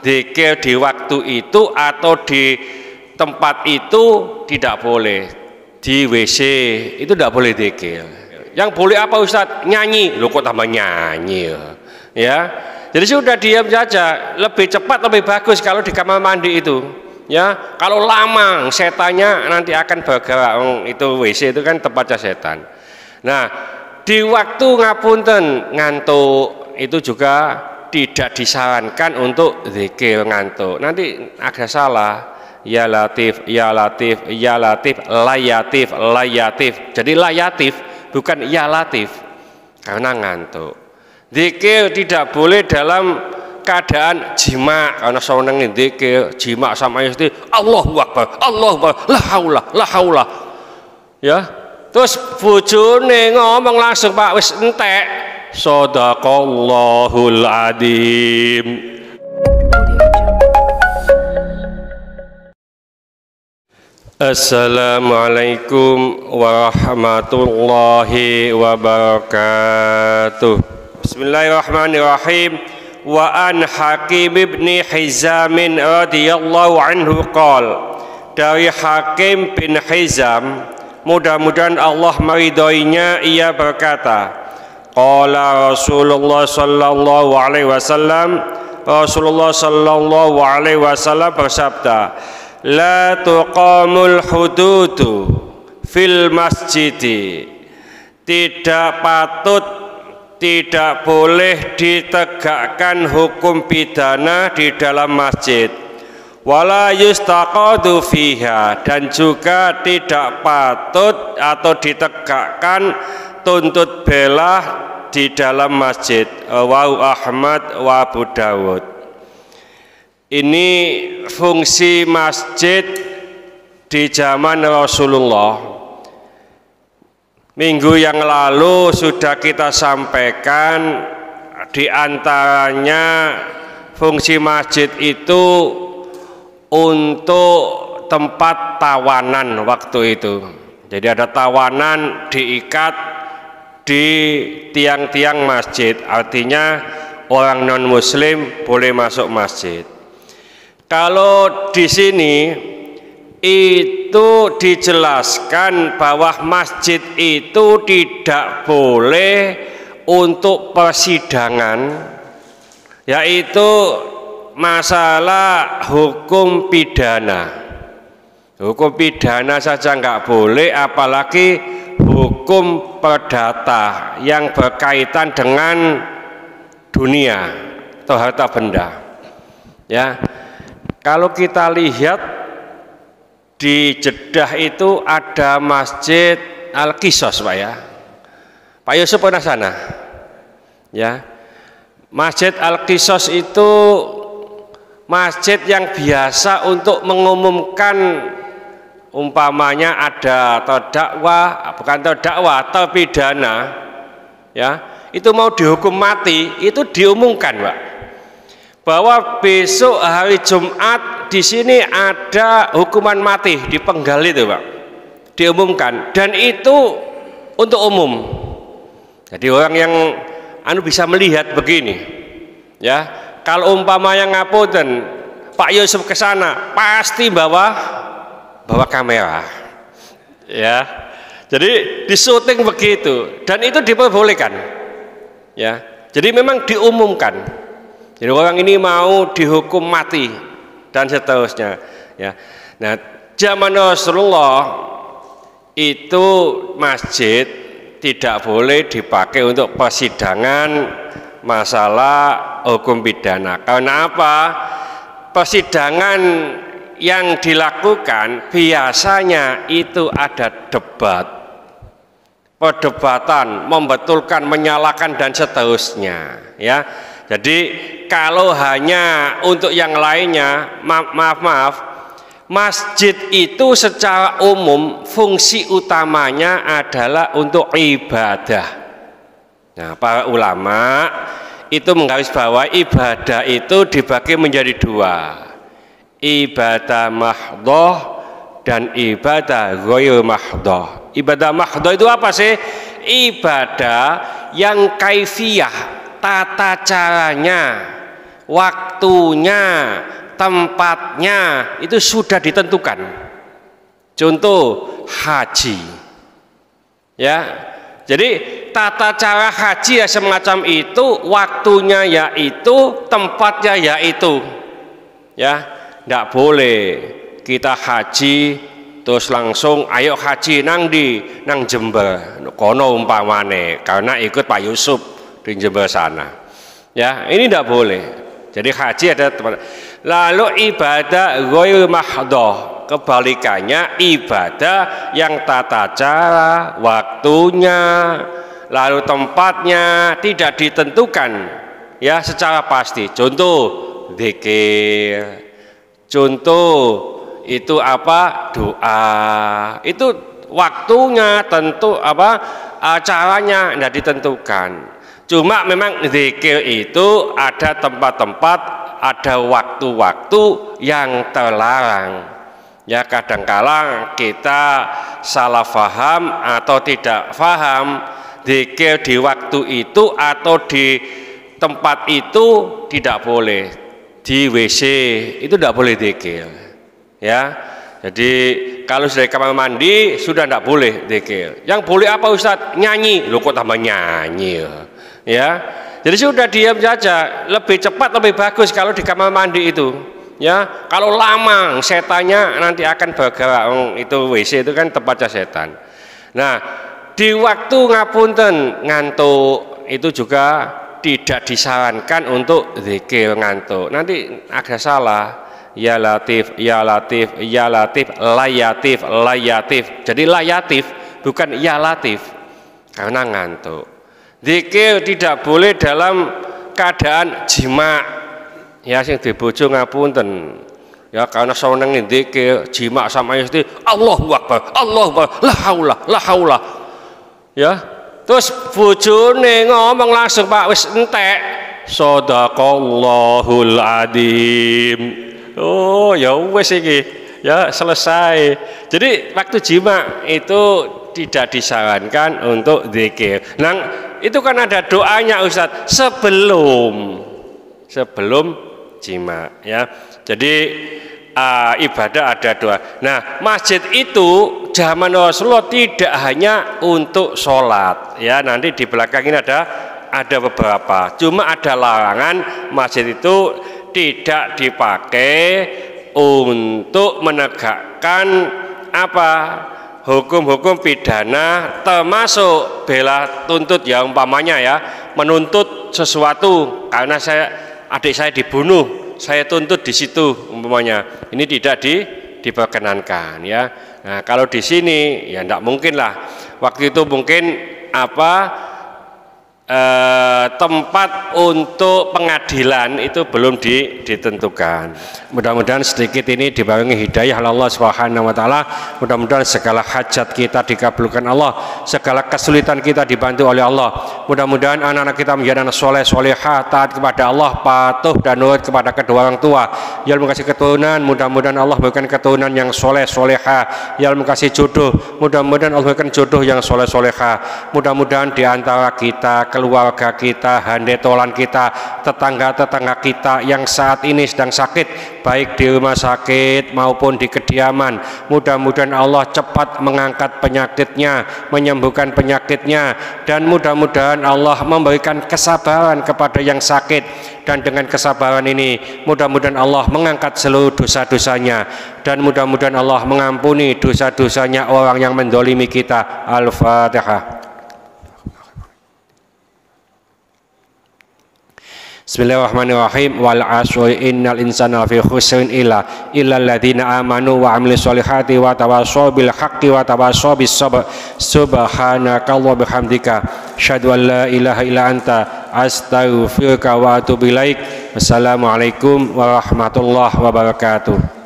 Dikir di waktu itu atau di tempat itu tidak boleh. Di WC itu tidak boleh dikir. Yang boleh apa Ustadz? Nyanyi. Loh kok tambah nyanyi ya? ya. Jadi sudah diam saja. Lebih cepat lebih bagus kalau di kamar mandi itu. Ya, kalau lama setannya nanti akan bergerak. Itu WC itu kan tempatnya setan. Nah, di waktu ngapunten ngantuk itu juga tidak disarankan untuk zikir ngantuk. Nanti agak salah. Ya latif, ya latif, ya latif, layatif, layatif. Jadi layatif bukan ya latif karena ngantuk. Zikir tidak boleh dalam keadaan jima karena seneng zikir jima sama istri Allahu Akbar, Allahu Akbar, la haula, la. Ya, Terus bojone ngomong langsung Pak wis entek. Sadaqallahul adim. Assalamualaikum warahmatullahi wabarakatuh. Bismillahirrahmanirrahim. Wa an Hakim ibn Hizam radhiyallahu anhu qala dari Hakim bin Hizam mudah-mudahan Allah meridhoinya ia berkata qala Rasulullah sallallahu alaihi wasallam Rasulullah sallallahu alaihi wasallam bersabda la tuqamul hududu fil masjidi. Tidak patut tidak boleh ditegakkan hukum pidana di dalam masjid. Wala yustaqadu fiha dan juga tidak patut atau ditegakkan tuntut bela di dalam masjid wa Ahmad wa Abu Dawud ini fungsi masjid di zaman Rasulullah Minggu yang lalu sudah kita sampaikan di antaranya fungsi masjid itu untuk tempat tawanan waktu itu. Jadi ada tawanan diikat di tiang-tiang masjid. Artinya orang non muslim boleh masuk masjid. Kalau di sini itu dijelaskan bahwa masjid itu tidak boleh untuk persidangan yaitu masalah hukum pidana hukum pidana saja nggak boleh apalagi hukum perdata yang berkaitan dengan dunia atau harta benda. Ya kalau kita lihat di Jeddah itu ada masjid Al-Kisos Pak ya. Pak Yusuf pernah sana? Ya. Masjid Al-Kisos itu masjid yang biasa untuk mengumumkan umpamanya ada atau dakwah bukan atau dakwah atau pidana ya itu mau dihukum mati itu diumumkan Pak. Bahwa besok hari Jumat di sini ada hukuman mati di penggal itu Pak. Diumumkan. Dan itu untuk umum. Jadi orang yang anu bisa melihat begini ya. Kalau umpamanya ngapunten Pak Yusuf ke sana pasti bawa bawa kamera. Ya. Jadi disuting begitu. Dan itu diperbolehkan. Ya. Jadi memang diumumkan. Jadi orang ini mau dihukum mati. Dan seterusnya. Ya. Nah zaman Rasulullah itu masjid tidak boleh dipakai untuk persidangan masalah hukum pidana. Karena apa? Persidangan yang dilakukan biasanya itu ada debat, perdebatan, membetulkan, menyalahkan dan seterusnya. Ya, jadi kalau hanya untuk yang lainnya, maaf, maaf, masjid itu secara umum fungsi utamanya adalah untuk ibadah Nah, para ulama itu menggarisbawahi ibadah itu dibagi menjadi dua. Ibadah mahdoh dan ibadah ghair mahdoh. Ibadah mahdoh itu apa sih? Ibadah yang kaifiyah, tata caranya waktunya tempatnya itu sudah ditentukan contoh haji ya jadi tata cara haji ya semacam itu waktunya yaitu tempatnya yaitu ya tidak boleh. Kita haji terus langsung ayo haji nang di nang Jember. Kono umpamane karena ikut Pak Yusuf di Jember sana. Ya ini tidak boleh. Jadi haji ada tempat. Lalu ibadah ghair mahdoh. Kebalikannya ibadah yang tata cara waktunya lalu tempatnya tidak ditentukan. Ya secara pasti. Contoh zikir contoh itu apa? Doa. Itu waktunya tentu apa acaranya tidak ditentukan. Cuma memang zikir itu ada tempat-tempat ada waktu-waktu yang terlarang. Ya kadangkala kita salah faham atau tidak faham zikir di waktu itu atau di tempat itu tidak boleh di WC itu tidak boleh zikir ya. Jadi kalau sudah kamar mandi sudah tidak boleh dekil yang boleh apa Ustadz nyanyi. Lo kok tambah nyanyi ya? Jadi sudah diam saja. Lebih cepat lebih bagus kalau di kamar mandi itu ya. Kalau lama setannya nanti akan bergerak. Itu WC itu kan tempatnya setan. Nah di waktu ngapunten ngantuk itu juga tidak disarankan untuk zikir ngantuk. Nanti ada salah ya latif ya latif ya latif layatif layatif. Jadi layatif bukan ya latif karena ngantuk. Zikir tidak boleh dalam keadaan jima ya sing dibojo ngapunten. Ya karena seneng zikir jima sama istri Allahu Akbar Allahu Akbar la haula la haula ya terus bojone ngomong langsung Pak wis entek. Sadaqallahul adim. Oh ya wes iki. Ya selesai. Jadi waktu jima itu tidak disarankan untuk zikir. Nah itu kan ada doanya Ustadz sebelum. Sebelum jima ya. Jadi uh, ibadah ada doa nah masjid itu zaman Rasulullah tidak hanya untuk sholat. Ya nanti di belakang ini ada ada beberapa. Cuma ada larangan masjid itu tidak dipakai untuk menegakkan apa? Hukum-hukum pidana termasuk bela tuntut ya umpamanya ya menuntut sesuatu karena saya adik saya dibunuh saya tuntut di situ umpamanya. Ini tidak di diperkenankan ya. Nah kalau di sini ya tidak mungkin lah. Waktu itu mungkin apa eh, tempat untuk pengadilan itu belum ditentukan. Mudah-mudahan sedikit ini dibarengi hidayah Allah Subhanahu wa taala. Mudah-mudahan segala hajat kita dikabulkan Allah, segala kesulitan kita dibantu oleh Allah. Mudah-mudahan anak-anak kita menjadi anak soleh solehah taat kepada Allah, patuh dan nurut kepada kedua orang tua. Ya Allah kasih keturunan, mudah-mudahan Allah berikan keturunan yang soleh solehah. Ya Allah kasih jodoh, mudah-mudahan Allah berikan jodoh yang soleh solehah. Mudah-mudahan di antara kita keluarga kita, handetolan kita, tetangga-tetangga kita yang saat ini sedang sakit, baik di rumah sakit maupun di kediaman. Mudah-mudahan Allah cepat mengangkat penyakitnya, menyembuhkan penyakitnya, dan mudah-mudahan Allah memberikan kesabaran kepada yang sakit. Dan dengan kesabaran ini mudah-mudahan Allah mengangkat seluruh dosa-dosanya. Dan mudah-mudahan Allah mengampuni dosa-dosanya orang yang mendolimi kita. Al-Fatihah Bismillahirrahmanirrahim. Wal asri innal insana fi khusrin illa illa alladziina amanu wa 'amilus solihati wa tawassaw bil haqqi wa tawassaw bis sabr. Subhanaka wa bihamdika asyhadu an la ilaha illa anta astaghfiruka wa atubu ilaik. Assalamualaikum warahmatullahi wabarakatuh